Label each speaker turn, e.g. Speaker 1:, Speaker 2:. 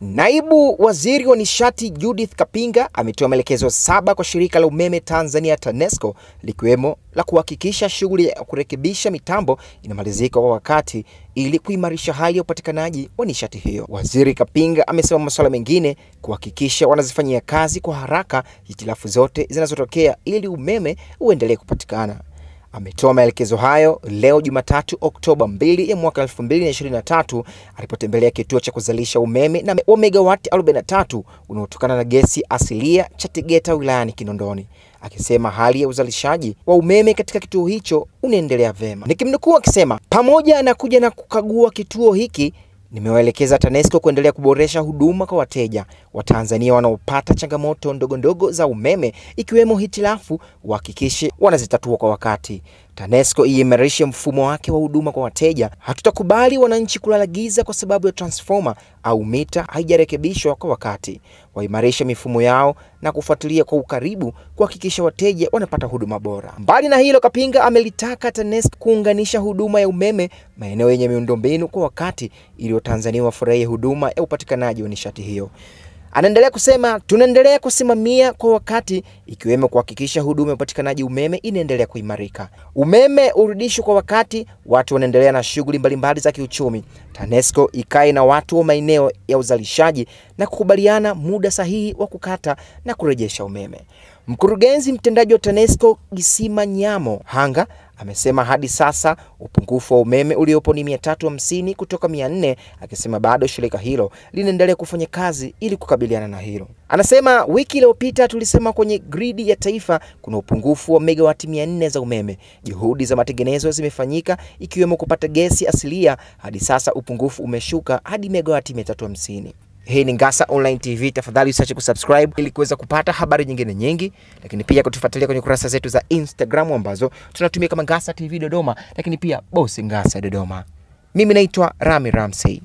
Speaker 1: Naibu Waziri wa Nishati Judith Kapinga ametoa maelekezo saba kwa shirika la umeme Tanzania TANESCO likiwemo la kuhakikisha shughuli ya kurekebisha mitambo inamalizika kwa wakati ili kuimarisha hali ya upatikanaji wa nishati hiyo. Waziri Kapinga amesema masuala mengine kuhakikisha wanazifanyia kazi kwa haraka hitilafu zote zinazotokea ili umeme uendelee kupatikana. Ametoa maelekezo hayo leo Jumatatu Oktoba 2 ya mwaka 2023 alipotembelea kituo cha kuzalisha umeme na wa megawati 43 unaotokana na gesi asilia cha Tegeta wilayani Kinondoni, akisema hali ya uzalishaji wa umeme katika kituo hicho unaendelea vema. Nikimnukuu akisema, pamoja na kuja na kukagua kituo hiki nimewaelekeza TANESCO kuendelea kuboresha huduma kwa wateja wa Tanzania wanaopata changamoto ndogo ndogo za umeme ikiwemo hitilafu, wahakikishe wanazitatua kwa wakati. TANESCO iimarishe mfumo wake wa huduma kwa wateja. Hatutakubali wananchi kulala giza kwa sababu ya transformer au mita haijarekebishwa kwa wakati. Waimarishe mifumo yao na kufuatilia kwa ukaribu kuhakikisha wateja wanapata huduma bora. Mbali na hilo, Kapinga amelitaka TANESCO kuunganisha huduma ya umeme maeneo yenye miundombinu kwa wakati ili Watanzania wafurahie huduma ya upatikanaji wa nishati hiyo. Anaendelea kusema tunaendelea kusimamia kwa wakati ikiwemo kuhakikisha huduma ya upatikanaji umeme inaendelea kuimarika. Umeme urudishwe kwa wakati, watu wanaendelea na shughuli mbalimbali za kiuchumi. TANESCO ikae na watu wa maeneo ya uzalishaji na kukubaliana muda sahihi wa kukata na kurejesha umeme. Mkurugenzi mtendaji wa TANESCO Gisima Nyamo Hanga amesema hadi sasa upungufu wa umeme uliopo ni 350 kutoka 400, akisema bado shirika hilo linaendelea kufanya kazi ili kukabiliana na hilo. Anasema wiki iliyopita tulisema kwenye gridi ya taifa kuna upungufu wa megawati 400 za umeme. Juhudi za matengenezo zimefanyika ikiwemo kupata gesi asilia. Hadi sasa upungufu umeshuka hadi megawati 350. Hii ni Ngasa Online TV. Tafadhali usiache kusubscribe ili kuweza kupata habari nyingine nyingi, lakini pia kutufuatilia kwenye kurasa zetu za Instagram ambazo tunatumia kama Ngasa TV Dodoma, lakini pia Bosi Ngasa Dodoma. Mimi naitwa Rami Ramsey.